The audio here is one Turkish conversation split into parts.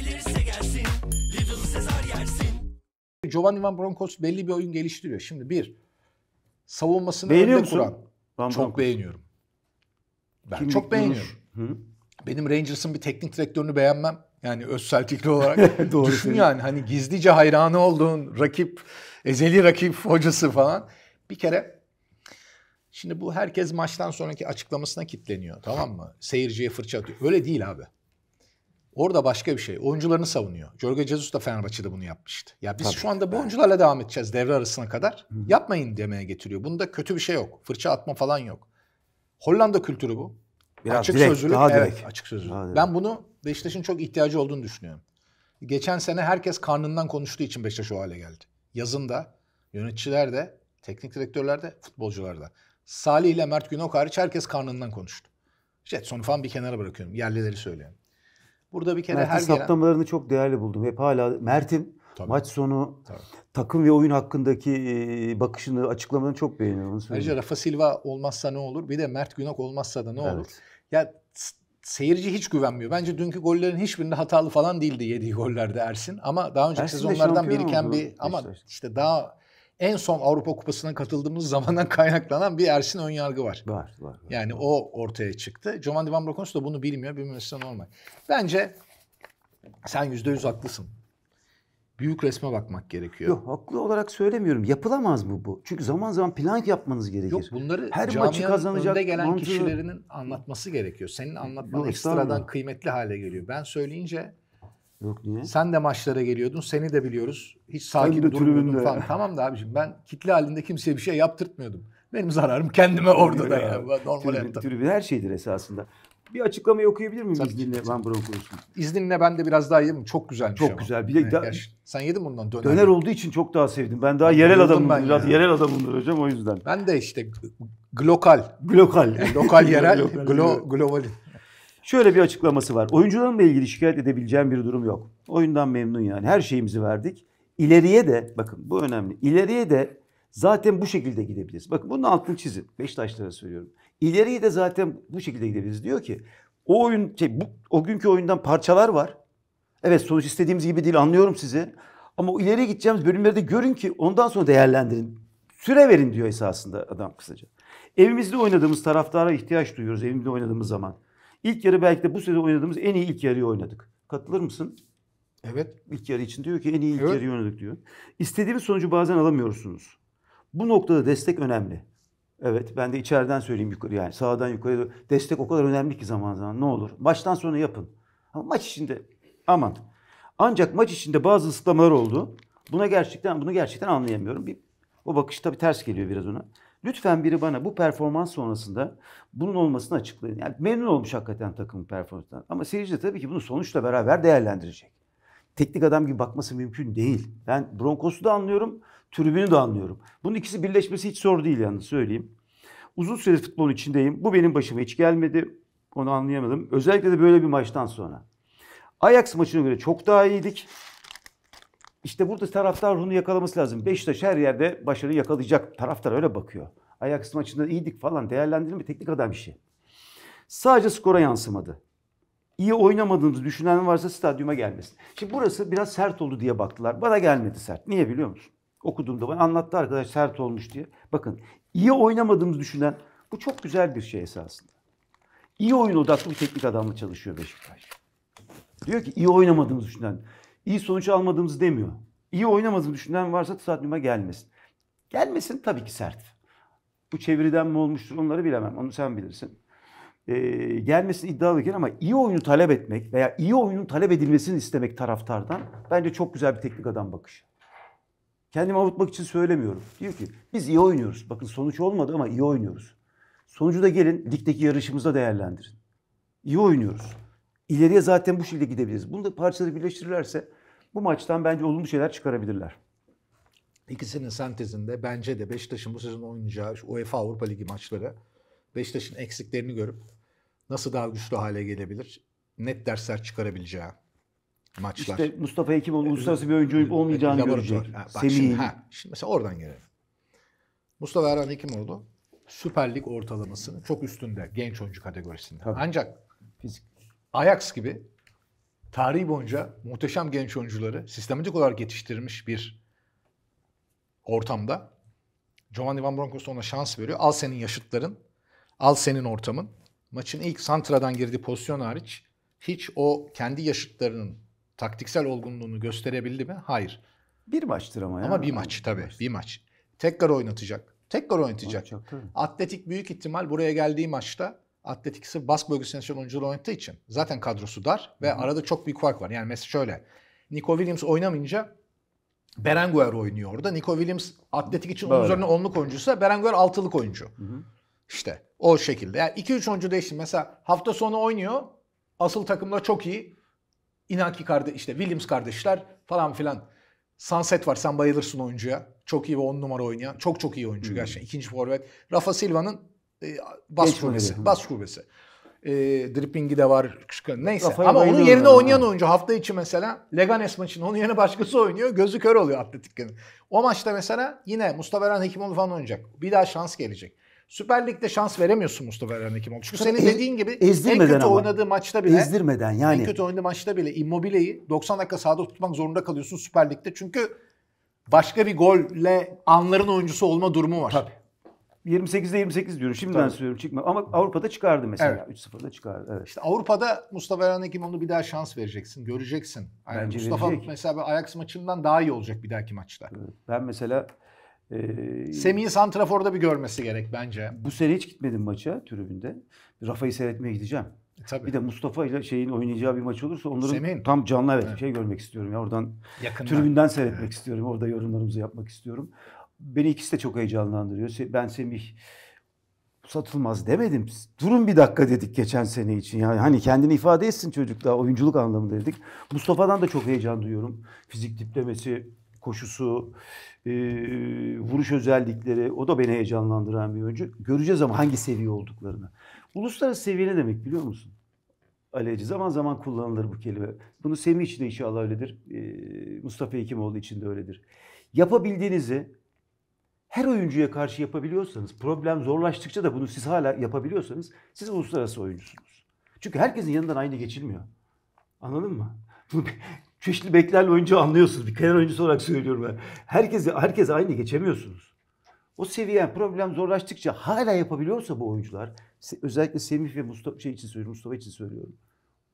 gelirse gelsin Little Caesar yersin Giovanni Van Bronckhorst belli bir oyun geliştiriyor. Şimdi bir, savunmasını Beğeniyor önde musun? kuran. Van Çok Bronckhorst. beğeniyorum. Ben Kimlik, çok beğeniyorum. Hı? Benim Rangers'ın bir teknik direktörünü beğenmem. Yani öz Celtic'li olarak. Doğru Düşün söylüyorsun. yani hani gizlice hayranı olduğun rakip, ezeli rakip hocası falan. Bir kere şimdi bu herkes maçtan sonraki açıklamasına kitleniyor tamam mı? Seyirciye fırça atıyor. Öyle değil abi. Orada başka bir şey. Oyuncularını savunuyor. Jorge Jesus da Fenerbahçe'de bunu yapmıştı. Ya biz Tabii. şu anda bu oyuncularla devam edeceğiz devre arasına kadar. Yapmayın demeye getiriyor. Bunda kötü bir şey yok. Fırça atma falan yok. Hollanda kültürü bu. Biraz açık direkt, sözlülük. daha evet, direkt. açık sözlülük. Daha direkt. Ben bunu Beşiktaş'ın çok ihtiyacı olduğunu düşünüyorum. Geçen sene herkes karnından konuştuğu için Beşiktaş o hale geldi. Yazın da, yöneticiler de, teknik direktörler de, futbolcular da. Salih ile Mert Günok hariç herkes karnından konuştu. Jetson'u falan bir kenara bırakıyorum. Yerlileri söylüyorum. Burada bir kere Mert'in her gelen... saptamalarını çok değerli buldum. Hep hala Mert'in Tabii. maç sonu Tabii. takım ve oyun hakkındaki e, bakışını, açıklamalarını çok beğeniyorum. Onu söyleyeyim. Ayrıca Rafa Silva olmazsa ne olur? Bir de Mert Günok olmazsa da ne olur? Evet. Ya s- seyirci hiç güvenmiyor. Bence dünkü gollerin hiçbirinde hatalı falan değildi yediği gollerde Ersin. Ama daha önceki Ersin sezonlardan biriken oldu bir ama işte daha en son Avrupa Kupası'na katıldığımız zamandan kaynaklanan bir Ersin önyargı var. Var, var. var. Yani o ortaya çıktı. Giovanni Van Bronckhorst da bunu bilmiyor. Bilmemesi normal. Bence sen yüzde yüz haklısın. Büyük resme bakmak gerekiyor. Yok haklı olarak söylemiyorum. Yapılamaz mı bu? Çünkü zaman zaman plan yapmanız gerekir. Yok bunları Her maçı kazanacak önde gelen mantığı- kişilerinin anlatması gerekiyor. Senin anlatman Yok, ekstradan kıymetli hale geliyor. Ben söyleyince Yok niye? sen de maçlara geliyordun. Seni de biliyoruz. Hiç sakin de durmuyordun falan. Tamam da abiciğim ben kitle halinde kimseye bir şey yaptırtmıyordum. Benim zararım kendime orada da ya. Normal Tribün, tribün her şeydir esasında. Bir açıklamayı okuyabilir miyim Tabii izninle. Van Bronckhorst'un? İzninle ben de biraz daha yiyeyim. Çok güzelmiş Çok ama. güzel. Bir de da- gerçekten. Sen yedin bundan döner. Döner olduğu için çok daha sevdim. Ben daha yerel adamım. ben Biraz ya. yerel adamımdır hocam o yüzden. Ben de işte g- glokal. Lokal. Yerel, glo, global. Şöyle bir açıklaması var. Oyuncularımla ilgili şikayet edebileceğim bir durum yok. Oyundan memnun yani. Her şeyimizi verdik. İleriye de bakın bu önemli. İleriye de zaten bu şekilde gidebiliriz. Bakın bunun altını çizin. Beşiktaşlara söylüyorum. İleriye de zaten bu şekilde gidebiliriz. Diyor ki o oyun şey, bu, o günkü oyundan parçalar var. Evet sonuç istediğimiz gibi değil anlıyorum sizi. Ama ileriye gideceğimiz bölümleri de görün ki ondan sonra değerlendirin. Süre verin diyor esasında adam kısaca. Evimizde oynadığımız taraftara ihtiyaç duyuyoruz evimizde oynadığımız zaman. İlk yarı belki de bu sezon oynadığımız en iyi ilk yarıyı oynadık. Katılır mısın? Evet. İlk yarı için diyor ki en iyi ilk Evet. yarıyı oynadık diyor. İstediğimiz sonucu bazen alamıyorsunuz. Bu noktada destek önemli. Evet ben de içeriden söyleyeyim yukarı yani sağdan yukarıya doğru. Destek o kadar önemli ki zaman zaman ne olur. Maçtan sonra yapın. Ama maç içinde aman. Ancak maç içinde bazı ısıtlamalar oldu. Buna gerçekten bunu gerçekten anlayamıyorum. Bir, o bakış tabii ters geliyor biraz ona. Lütfen biri bana bu performans sonrasında bunun olmasını açıklayın. Yani memnun olmuş hakikaten takımın performansından. Ama seyirci de tabii ki bunu sonuçla beraber değerlendirecek. Teknik adam gibi bakması mümkün değil. Ben Broncos'u da anlıyorum, tribünü de anlıyorum. Bunun ikisi birleşmesi hiç zor değil yalnız söyleyeyim. Uzun süre futbolun içindeyim. Bu benim başıma hiç gelmedi. Onu anlayamadım. Özellikle de böyle bir maçtan sonra. Ajax maçına göre çok daha iyiydik. İşte burada taraftar bunu yakalaması lazım. Beşiktaş her yerde başarı yakalayacak. Taraftar öyle bakıyor. Ajax maçında iyiydik falan değerlendirme teknik adam işi. Sadece skora yansımadı. İyi oynamadığımızı düşünen varsa stadyuma gelmesin. Şimdi burası biraz sert oldu diye baktılar. Bana gelmedi sert. Niye biliyor musun? Okuduğumda bana anlattı arkadaş sert olmuş diye. Bakın iyi oynamadığımızı düşünen bu çok güzel bir şey esasında. İyi oyun odaklı bir teknik adamla çalışıyor Beşiktaş. Diyor ki iyi oynamadığımızı düşünen, iyi sonuç almadığımızı demiyor. İyi oynamadığımızı düşünen varsa stadyuma gelmesin. Gelmesin tabii ki sert. Bu çeviriden mi olmuştur onları bilemem. Onu sen bilirsin. Ee, gelmesini iddialıyken ama iyi oyunu talep etmek veya iyi oyunun talep edilmesini istemek taraftardan bence çok güzel bir teknik adam bakışı. Kendimi avutmak için söylemiyorum. Diyor ki biz iyi oynuyoruz. Bakın sonuç olmadı ama iyi oynuyoruz. Sonucu da gelin ligdeki yarışımızda değerlendirin. İyi oynuyoruz. İleriye zaten bu şekilde gidebiliriz. Bunu da parçaları birleştirirlerse bu maçtan bence olumlu şeyler çıkarabilirler. İkisinin sentezinde bence de Beşiktaş'ın bu sezon oynayacağı UEFA Avrupa Ligi maçları Beşiktaş'ın eksiklerini görüp nasıl daha güçlü hale gelebilir net dersler çıkarabileceği maçlar. İşte Mustafa Hekimoğlu uluslararası bir oyuncu olup olmayacağını Laboratuvar. görecek. Ha, bak şimdi, ha, şimdi mesela oradan gelelim. Mustafa Erhan Hekimoğlu Süper Lig ortalamasının çok üstünde genç oyuncu kategorisinde. Tabii. Ancak Fizik. Ajax gibi tarihi boyunca muhteşem genç oyuncuları sistematik olarak yetiştirmiş bir ortamda Giovanni Van Bronckhorst ona şans veriyor. Al senin yaşıtların, al senin ortamın. Maçın ilk santradan girdiği pozisyon hariç hiç o kendi yaşıtlarının taktiksel olgunluğunu gösterebildi mi? Hayır. Bir maçtır ama ya. Ama bir maç tabii. Bir maç. Tekrar oynatacak. Tekrar oynatacak. Oynatacak, tabii. Atletik büyük ihtimal buraya geldiği maçta Atletik sırf Bask bölgesinde yaşayan oyuncular oynattığı için zaten kadrosu dar ve arada çok büyük fark var. Yani mesela şöyle. Nico Williams oynamayınca Berenguer oynuyor orada. Nico Williams atletik için onun üzerine onluk oyuncuysa Berenguer altılık oyuncu. İşte o şekilde. Yani 2-3 oyuncu değişti. Mesela hafta sonu oynuyor. Asıl takımda çok iyi. Inaki kardeş işte Williams kardeşler falan filan. Sunset var. Sen bayılırsın oyuncuya. Çok iyi ve 10 numara oynayan. Çok çok iyi oyuncu gerçekten. İkinci forvet. Rafa Silva'nın e, bas Geç kulübesi. Bas kulübesi. E, drippingi de var. Neyse. Rafa'ya Ama onun yerine oynayan oyuncu hafta içi mesela Leganes maçında onun yerine başkası oynuyor. Gözü kör oluyor Atletik'in. O maçta mesela yine Mustafa Eren Hekimoğlu falan oynayacak. Bir daha şans gelecek. Süper Lig'de şans veremiyorsun Mustafa Eren Hekimoğlu. Çünkü senin dediğin gibi en kötü ama. oynadığı maçta bile Ezdirmeden yani. en kötü oynadığı maçta bile Immobile'yi 90 dakika sahada tutmak zorunda kalıyorsun Süper Lig'de. Çünkü başka bir golle anların oyuncusu olma durumu var. Tabii. 28'de 28 diyorum. Şimdiden Tabii. söylüyorum çıkma. Ama Avrupa'da çıkardı mesela. Evet. 3-0'da çıkardı. Evet. İşte Avrupa'da Mustafa Eren Hekimoğlu bir daha şans vereceksin. Göreceksin. Yani Bence Mustafa verecek. mesela Ajax maçından daha iyi olacak bir dahaki maçta. Evet. Ben mesela e, Semih'i Santrafor'da bir görmesi gerek bence. bu sene hiç gitmedim maça tribünde. Rafa'yı seyretmeye gideceğim. E, tabii. Bir de Mustafa ile şeyin oynayacağı bir maç olursa onların Semih'in. tam canlı evet, Evet. şey görmek istiyorum ya oradan Yakından. tribünden seyretmek istiyorum. Orada yorumlarımızı yapmak istiyorum. Beni ikisi de çok heyecanlandırıyor. Ben Semih satılmaz demedim. Durun bir dakika dedik geçen sene için. Yani hani kendini ifade etsin çocuk daha oyunculuk anlamında dedik. Mustafa'dan da çok heyecan duyuyorum. Fizik tiplemesi, koşusu, e, vuruş özellikleri o da beni heyecanlandıran bir oyuncu. Göreceğiz ama hangi seviye olduklarını. Uluslararası seviye ne demek biliyor musun? Aleci zaman zaman kullanılır bu kelime. Bunu Semih için de inşallah öyledir. E, Mustafa Hekimoğlu için de öyledir. Yapabildiğinizi her oyuncuya karşı yapabiliyorsanız, problem zorlaştıkça da bunu siz hala yapabiliyorsanız siz uluslararası oyuncusunuz. Çünkü herkesin yanından aynı geçilmiyor. Anladın mı? Bunu çeşitli beklerle oyuncu anlıyorsunuz. Bir kenar oyuncusu olarak söylüyorum ben. Herkes, herkes aynı geçemiyorsunuz. O seviye problem zorlaştıkça hala yapabiliyorsa bu oyuncular, özellikle Semih ve Mustafa şey için söylüyorum, Mustafa için söylüyorum.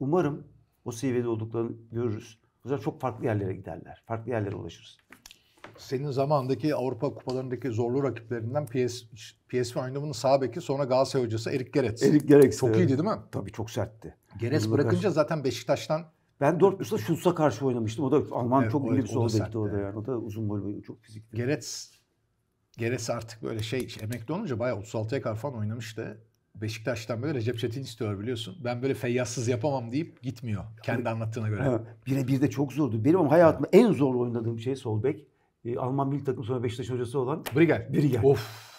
Umarım o seviyede olduklarını görürüz. O zaman çok farklı yerlere giderler. Farklı yerlere ulaşırız. Senin zamandaki Avrupa kupalarındaki zorlu rakiplerinden PS, PSV Eindhoven'ın sağ beki sonra Galatasaray hocası Erik Gerets. Erik Gereks. Çok evet. iyiydi değil mi? Tabii çok sertti. Gerets bırakınca karşı. zaten Beşiktaş'tan Ben Dortmund'da Schultz'a karşı oynamıştım. O da Alman Evet, çok iyi bir sol bekti o da yani. O da uzun boylu, çok fizikli. Gerets Gerets artık böyle şey emekli olunca bayağı 36'ya kadar falan oynamıştı. Beşiktaş'tan böyle Recep Çetin istiyor biliyorsun. Ben böyle feyyazsız yapamam deyip gitmiyor. Kendi anlattığına göre. Ha, Bire bir de çok zordu. Benim ama hayatımda en zor oynadığım şey sol bek. Ee, Alman milli takım sonra Beşiktaş hocası olan Brigel. Brigel. Of.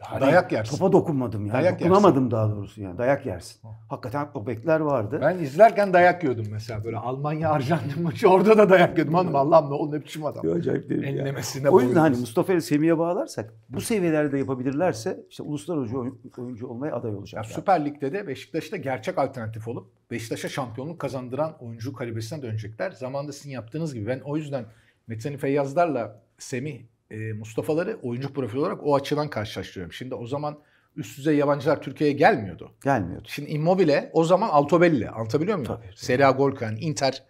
Hani Dayak yersin. Topa dokunmadım yani. Dayak Dokunamadım daha doğrusu yani. Dayak yersin. Hakikaten o bekler vardı. Ben izlerken dayak yiyordum mesela böyle Almanya Arjantin maçı orada da dayak yiyordum. Hanım Allah'ım ne oldu ne biçim adam. Ya acayip değil? Enlemesine O yüzden hani. Mustafa ile Semih'e bağlarsak bu seviyelerde yapabilirlerse işte uluslararası oyun- oyuncu olmaya aday Ya olacaklar. Süper Lig'de de Beşiktaş'ta gerçek alternatif olup Beşiktaş'a şampiyonluk kazandıran oyuncu kalibresine dönecekler. Zamanında sizin yaptığınız gibi ben o yüzden Metin Feyyazlar'la Semih e, Mustafa'ları oyuncu profili olarak o açıdan karşılaştırıyorum. Şimdi o zaman üst düzey yabancılar Türkiye'ye gelmiyordu. Gelmiyordu. Şimdi Immobile o zaman Altobelli. Anlatabiliyor muyum? Tabii. Serie A gol Inter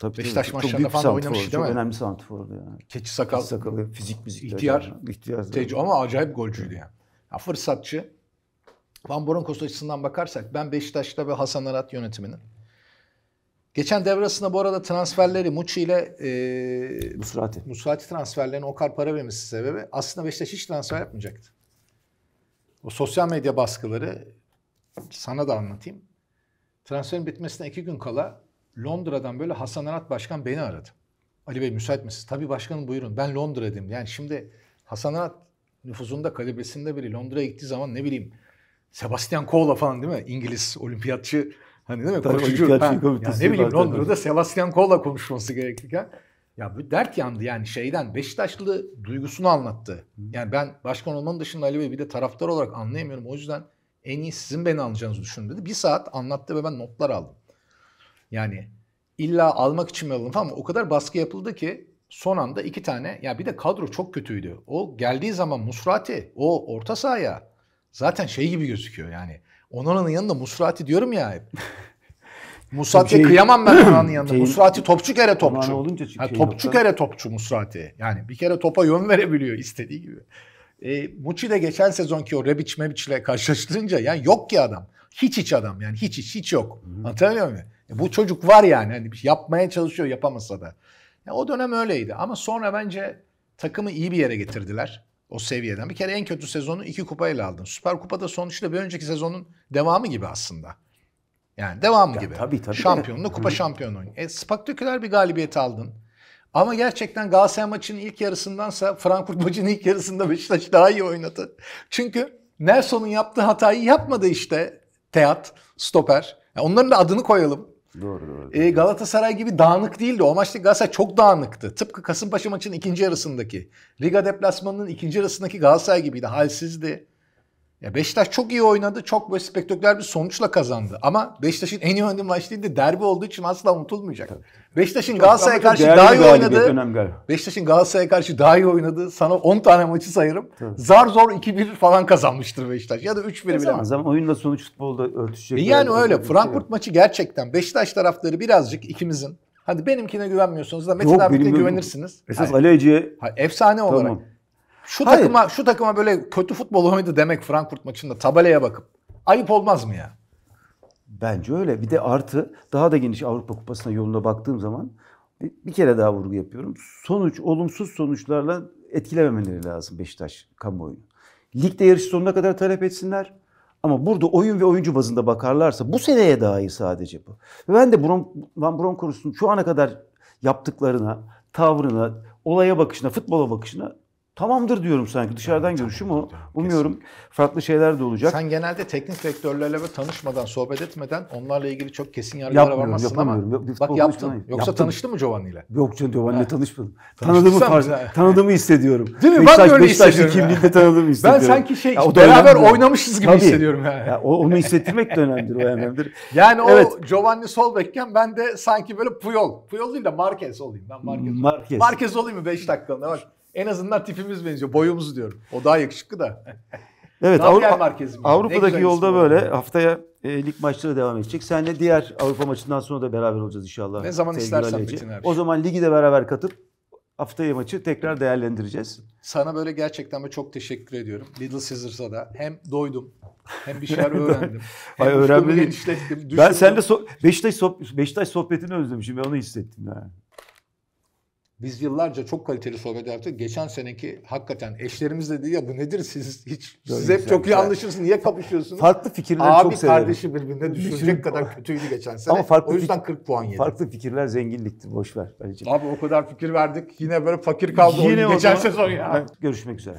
Tabii, Beşiktaş tabii. maçlarında falan santrfor, oynamış değil çok mi? önemli santrfordu yani. keçi sakal, Sakalı, fizik müzik. İhtiyar, İhtiyar. tecrübe ama acayip golcüydü yani. Ya fırsatçı. Van Bronckhorst açısından bakarsak ben Beşiktaş'ta ve Hasan Arat yönetiminin geçen devre arasında bu arada transferleri Muçi ile e, Musrati. Musrati transferlerine o kadar para vermesi sebebi aslında Beşiktaş hiç transfer yapmayacaktı. O sosyal medya baskıları sana da anlatayım. Transferin bitmesine iki gün kala Londra'dan böyle Hasan Arat Başkan beni aradı. Ali Bey müsait misiniz? Tabii başkanım buyurun. Ben Londra'dayım. Yani şimdi Hasan Arat nüfuzunda kalibresinde biri Londra'ya gittiği zaman ne bileyim Sebastian Coe'la falan değil mi? İngiliz olimpiyatçı hani değil mi? Olimpiyat Ha, ya komitesi ne bileyim. Londra'da Sebastian Coe'la konuşması gerekirken ya bu dert yandı yani şeyden Beşiktaşlı duygusunu anlattı. Yani ben başkan olmanın dışında Ali Bey bir de taraftar olarak anlayamıyorum. O yüzden en iyi sizin beni anlayacağınızı düşündüm dedi. Bir saat anlattı ve ben notlar aldım. Yani illa almak için mi alalım ama o kadar baskı yapıldı ki son anda iki tane ya bir de kadro çok kötüydü. O geldiği zaman Musrati o orta sahaya zaten şey gibi gözüküyor yani. Onana'nın yanında Musrati diyorum ya hep. Musrati'ye Şey- kıyamam ben Onana'nın yanında. Şeyin- Musrati topçu kere topçu. Olunca Ha, şey topçu nokta- kere topçu Musrati. Yani bir kere topa yön verebiliyor istediği gibi. E, Muçi de geçen sezonki o Rebic Mebic'le karşılaştırınca yani yok ki adam. Hiç hiç adam yani hiç hiç hiç yok. Anlatabiliyor muyum? E, bu çocuk var yani. Hani şey yapmaya çalışıyor yapamasa da. Ya, o dönem öyleydi ama sonra bence takımı iyi bir yere getirdiler. O seviyeden. Bir kere en kötü sezonu iki kupayla aldın. Süper Kupa'da sonuçta bir önceki sezonun devamı gibi aslında. Yani devamı gibi. tabii, tabii. Şampiyonlu, kupa şampiyonu. E, spektaküler bir galibiyet aldın. Ama gerçekten Galatasaray maçının ilk yarısındansa Frankfurt maçının ilk yarısında Beşiktaş daha iyi oynadı. Çünkü Nelson'un yaptığı hatayı yapmadı işte Teat, stoper. Ya onların da adını koyalım. Doğru doğru. E, Galatasaray gibi dağınık değildi. O maçta Galatasaray çok dağınıktı. Tıpkı Kasımpaşa maçının ikinci yarısındaki. Riga deplasmanının ikinci yarısındaki Galatasaray gibiydi. Halsizdi. Ya Beşiktaş çok iyi oynadı. Çok böyle spektaküler bir sonuçla kazandı. Ama Beşiktaş'ın en iyi oynadığı maç değil de derbi olduğu için asla unutulmayacak. Beşiktaş'ın Galatasaray'a karşı daha iyi oynadı. Beşiktaş'ın Galatasaray'a karşı daha iyi oynadı. Sana 10 tane maçı sayarım. Tabii. Zar zor 2-1 falan kazanmıştır Beşiktaş. Ya da 3-1 bile. Zaman zaman oyunla sonuç futbolda örtüşecek. E yani öyle. Frankfurt maçı gerçekten Beşiktaş taraftarı birazcık ikimizin. Hadi benimkine güvenmiyorsunuz da Metin Yok, abine güvenirsiniz. Esas Hayır. Ali efsane olarak. Şu Hayır. takıma şu takıma böyle kötü futbol oynadı demek Frankfurt maçında tabelaya bakıp ayıp olmaz mı ya? Bence öyle. Bir de artı daha da geniş Avrupa Kupası'na yoluna baktığım zaman bir, bir kere daha vurgu yapıyorum. Sonuç, olumsuz sonuçlarla etkilememeleri lazım Beşiktaş kamuoyunu. Ligde yarış sonuna kadar talep etsinler. Ama burada oyun ve oyuncu bazında bakarlarsa bu seneye dair sadece bu. Ve ben de Bron, Van Bronckhorst'un şu ana kadar yaptıklarına, tavrına, olaya bakışına, futbola bakışına tamamdır diyorum sanki. Dışarıdan görüşüm o. Umuyorum farklı şeyler de olacak. Sen genelde teknik direktörlerle tanışmadan, sohbet etmeden onlarla ilgili çok kesin yargılara Yapmıyorum, varmazsın ama yapamıyorum. Bak yaptın. Yoksa Yaptım. tanıştın mı Giovanni ile? Yok canım Giovanni'yle tanışmadım. Tanıştıysan Tanıdığımı fark, tanıdığımı hissediyorum. Değil mi? Ben Beşiktaş, de öyle Beşiktaşlı hissediyorum ya. kimliğinde tanıdığımı Ben hissediyorum. sanki şey Ya o beraber önemli. oynamışız gibi Tabii. hissediyorum yani. Ya o- onu hissettirmek de önemlidir, o önemlidir. Yani o Evet. Giovanni sol bekken ben de sanki böyle Puyol. Puyol değil de Marquez olayım. Ben Marquez. Marquez. Marquez olayım mı 5 dakikalığına bak. En azından tipimiz benziyor. Boyumuz diyorum. O daha yakışıklı da. Evet? Ne Avrupa'daki yolda böyle var. haftaya e, lig maçları devam edecek. Senle diğer Avrupa maçından sonra da beraber olacağız inşallah. Ne zaman istersen Hacı. Metin abi. O zaman ligi de beraber katıp haftaya maçı tekrar değerlendireceğiz. Sana böyle gerçekten böyle çok teşekkür ediyorum. Little Caesars'a da hem doydum hem bir şeyler öğrendim. Ay, genişlettim. Ben seninle so- Beşiktaş, soh- Beşiktaş sohbetini özlemişim. Ben onu hissettim yani. Biz yıllarca çok kaliteli sohbet yaptık. Geçen seneki hakikaten eşlerimiz de dedi ya bu nedir siz hiç Böyle siz hep çok iyi anlaşırsınız. Niye kapışıyorsunuz? Farklı fikirleri Abi çok severim. kardeşi birbirine düşürecek kadar kötüydü geçen sene. Ama farklı o yüzden fik- 40 puan yedi. Farklı fikirler zenginliktir. Boş ver. Abi o kadar fikir verdik. Yine böyle fakir kaldı Yine geçen sezon ya. Görüşmek üzere.